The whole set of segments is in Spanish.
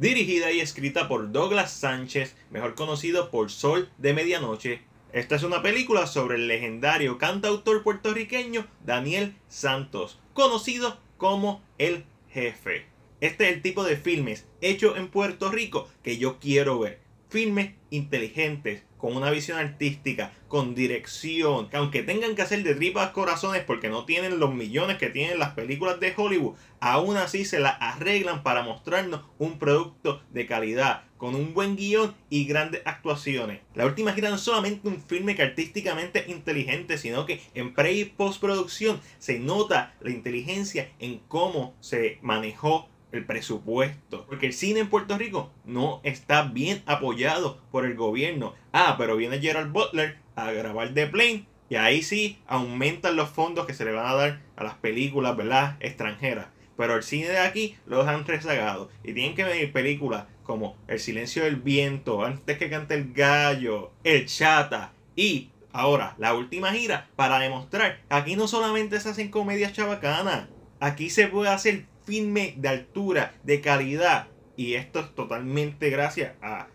dirigida y escrita por Douglas Sánchez, mejor conocido por Sol de Medianoche. Esta es una película sobre el legendario cantautor puertorriqueño Daniel Santos, conocido como El Jefe. Este es el tipo de filmes hechos en Puerto Rico que yo quiero ver. Filmes inteligentes, con una visión artística, con dirección, que aunque tengan que hacer de tripas corazones porque no tienen los millones que tienen las películas de Hollywood, aún así se las arreglan para mostrarnos un producto de calidad, con un buen guion y grandes actuaciones. La última gira no es solamente un filme que artísticamente es inteligente, sino que en pre y postproducción se nota la inteligencia en cómo se manejó el presupuesto. Porque el cine en Puerto Rico no está bien apoyado por el gobierno. Ah, pero viene Gerald Butler a grabar The Plane y ahí sí aumentan los fondos que se le van a dar a las películas, ¿verdad? Extranjeras. Pero el cine de aquí los han rezagado. Y tienen que venir películas como El silencio del viento, Antes que cante el gallo, El chata y ahora la última gira para demostrar aquí no solamente se hacen comedias chabacanas. Aquí se puede hacer filme de altura, de calidad. Y esto es totalmente gracias a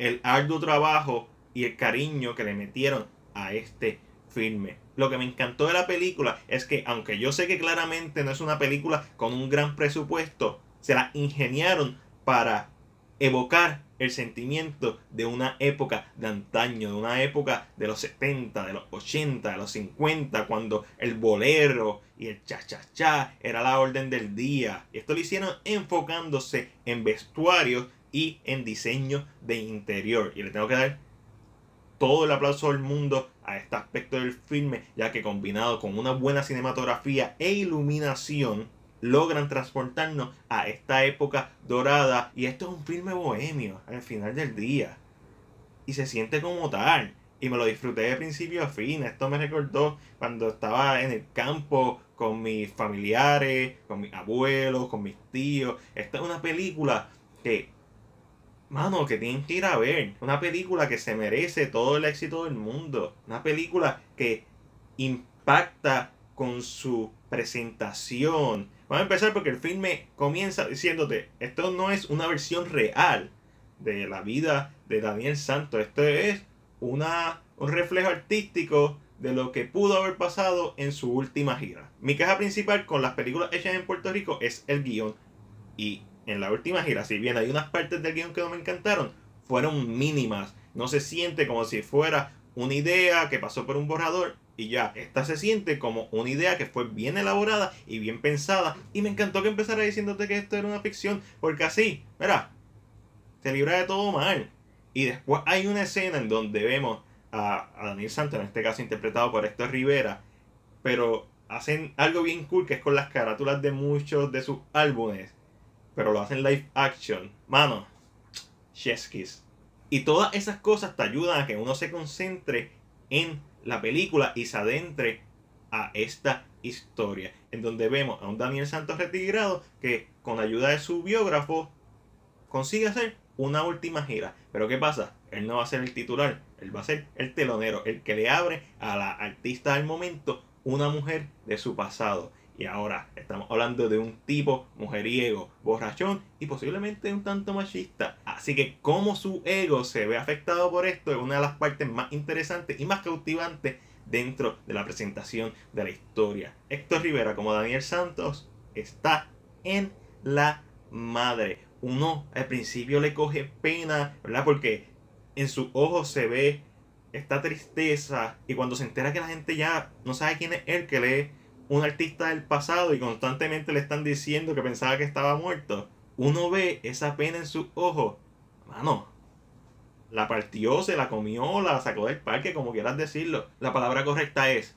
el arduo trabajo y el cariño que le metieron a este filme. Lo que me encantó de la película es que, aunque yo sé que claramente no es una película con un gran presupuesto, se la ingeniaron para evocar el sentimiento de una época de antaño, de una época de los 70, de los 80, de los 50, cuando el bolero y el cha-cha-cha era la orden del día. Esto lo hicieron enfocándose en vestuarios y en diseño de interior. Y le tengo que dar todo el aplauso del mundo a este aspecto del filme, ya que combinado con una buena cinematografía e iluminación, logran transportarnos a esta época dorada. Y esto es un filme bohemio al final del día. Y se siente como tal. Y me lo disfruté de principio a fin. Esto me recordó cuando estaba en el campo con mis familiares, con mis abuelos, con mis tíos. Esta es una película que, mano, que tienen que ir a ver. Una película que se merece todo el éxito del mundo. Una película que impacta con su presentación. Vamos a empezar porque el filme comienza diciéndote, esto no es una versión real de la vida de Daniel Santos, esto es una, un reflejo artístico de lo que pudo haber pasado en su última gira. Mi queja principal con las películas hechas en Puerto Rico es el guion. Y en la última gira, si bien hay unas partes del guion que no me encantaron, fueron mínimas. No se siente como si fuera una idea que pasó por un borrador y ya, esta se siente como una idea que fue bien elaborada y bien pensada. Y me encantó que empezara diciéndote que esto era una ficción, porque así, mira, se libra de todo mal. Y después hay una escena en donde vemos a, Daniel Santos, en este caso interpretado por Héctor Rivera, pero hacen algo bien cool que es con las carátulas de muchos de sus álbumes, pero lo hacen live action. Mano, cheskis. Y todas esas cosas te ayudan a que uno se concentre en la película y se adentre a esta historia, en donde vemos a un Daniel Santos retirado que con ayuda de su biógrafo consigue hacer una última gira. Pero ¿qué pasa? Él no va a ser el titular, él va a ser el telonero, el que le abre a la artista del momento una mujer de su pasado. Y ahora estamos hablando de un tipo mujeriego, borrachón y posiblemente un tanto machista. Así que cómo su ego se ve afectado por esto es una de las partes más interesantes y más cautivantes dentro de la presentación de la historia. Héctor Rivera como Daniel Santos está en la madre. Uno al principio le coge pena, ¿verdad? Porque en sus ojos se ve esta tristeza y cuando se entera que la gente ya no sabe quién es él, que lee un artista del pasado y constantemente le están diciendo que pensaba que estaba muerto, uno ve esa pena en sus ojos. Mano, la partió, se la comió, la sacó del parque, como quieras decirlo. La palabra correcta es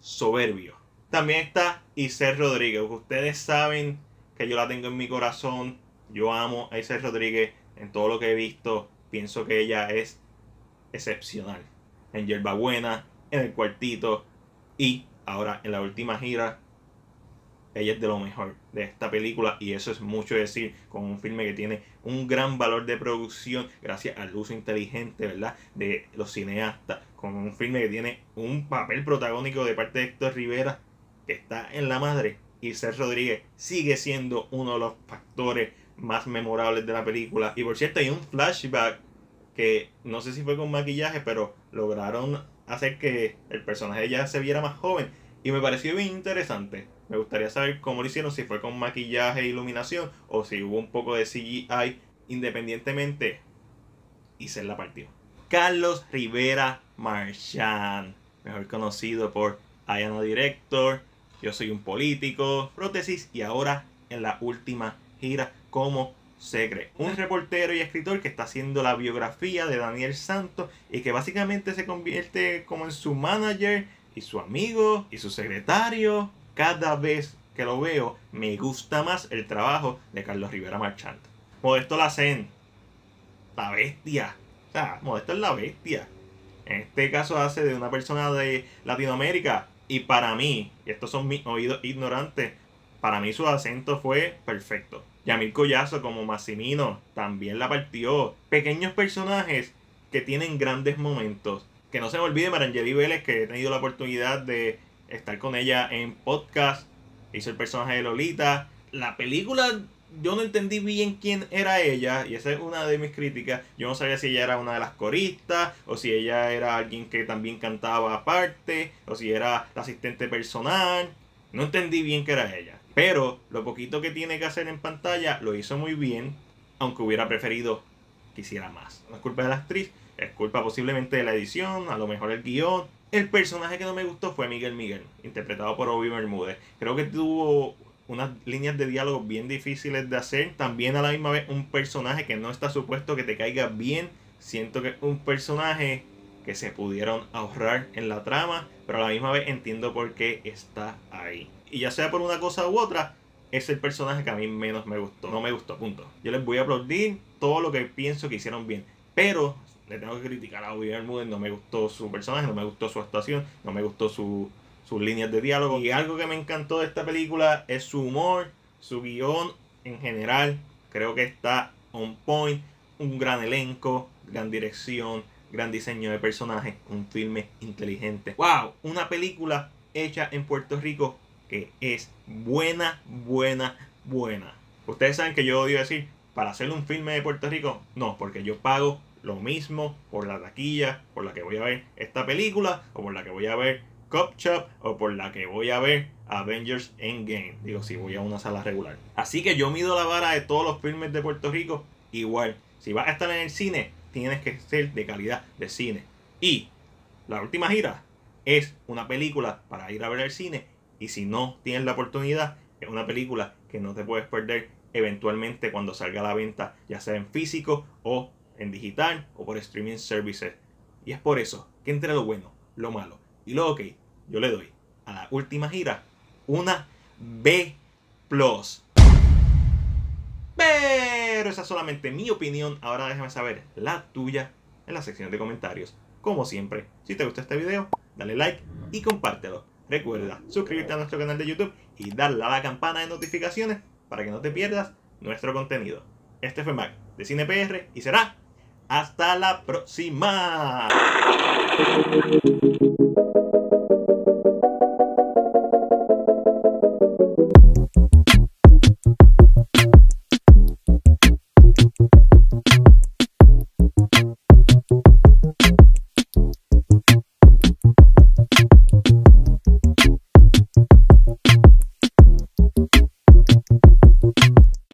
soberbio. También está Isel Rodríguez. Ustedes saben que yo la tengo en mi corazón. Yo amo a Isel Rodríguez en todo lo que he visto. Pienso que ella es excepcional. En Yerba Buena, en el cuartito y Ahora, en la última gira, ella es de lo mejor de esta película y eso es mucho decir con un filme que tiene un gran valor de producción gracias al uso inteligente, ¿verdad? De los cineastas, con un filme que tiene un papel protagónico de parte de Héctor Rivera que está en la madre y Ser Rodríguez sigue siendo uno de los factores más memorables de la película. Y por cierto, hay un flashback que no sé si fue con maquillaje, pero lograron hacer que el personaje ya se viera más joven. Y me pareció bien interesante. Me gustaría saber cómo lo hicieron, si fue con maquillaje e iluminación o si hubo un poco de CGI. Independientemente, y se la partió. Carlos Rivera Marchand, mejor conocido por I am a director, yo soy un político, prótesis y ahora en la última gira como Segre. Un reportero y escritor que está haciendo la biografía de Daniel Santos y que básicamente se convierte como en su manager y su amigo y su secretario. Cada vez que lo veo me gusta más el trabajo de Carlos Rivera Marchand. Modesto Lacen, la bestia. O sea, Modesto es la bestia. En este caso hace de una persona de Latinoamérica. Y para mí, y estos son mis oídos ignorantes, para mí su acento fue perfecto. Yamil Collazo como Massimino también la partió. Pequeños personajes que tienen grandes momentos. Que no se me olvide Marangeli Vélez, que he tenido la oportunidad de estar con ella en podcast. Hizo el personaje de Lolita. La película yo no entendí bien quién era ella, y esa es una de mis críticas. Yo no sabía si ella era una de las coristas, o si ella era alguien que también cantaba aparte, o si era la asistente personal. No entendí bien que era ella. Pero lo poquito que tiene que hacer en pantalla lo hizo muy bien, aunque hubiera preferido que hiciera más. No es culpa de la actriz, es culpa posiblemente de la edición, a lo mejor el guion. El personaje que no me gustó fue Miguel Miguel, interpretado por Obi Bermúdez. Creo que tuvo unas líneas de diálogo bien difíciles de hacer. También a la misma vez un personaje que no está supuesto que te caiga bien. Siento que un personaje que se pudieron ahorrar en la trama, pero a la misma vez entiendo por qué está ahí. Y ya sea por una cosa u otra, es el personaje que a mí menos me gustó. No me gustó, punto. Yo les voy a aplaudir todo lo que pienso que hicieron bien. Pero le tengo que criticar a William Moody. No me gustó su personaje, no me gustó su actuación, no me gustó su, sus líneas de diálogo. Y algo que me encantó de esta película es su humor, su guion en general. Creo que está on point. Un gran elenco, gran dirección, gran diseño de personajes, un filme inteligente. ¡Wow! Una película hecha en Puerto Rico que es buena, buena, buena. Ustedes saben que yo odio decir, para hacer un filme de Puerto Rico, no, porque yo pago lo mismo por la taquilla, por la que voy a ver esta película, o por la que voy a ver Cop Shop o por la que voy a ver Avengers Endgame. Digo, si voy a una sala regular. Así que yo mido la vara de todos los filmes de Puerto Rico igual. Si vas a estar en el cine, tienes que ser de calidad de cine. Y la última gira es una película para ir a ver al cine. Y si no tienes la oportunidad, es una película que no te puedes perder eventualmente cuando salga a la venta, ya sea en físico o en digital o por streaming services. Y es por eso que entre lo bueno, lo malo y lo ok, yo le doy a la última gira una B. Pero esa es solamente mi opinión. Ahora déjame saber la tuya en la sección de comentarios. Como siempre, si te gusta este video, dale like y compártelo. Recuerda suscribirte a nuestro canal de YouTube y darle a la campana de notificaciones para que no te pierdas nuestro contenido. Este fue Mac de CinePR y será hasta la próxima.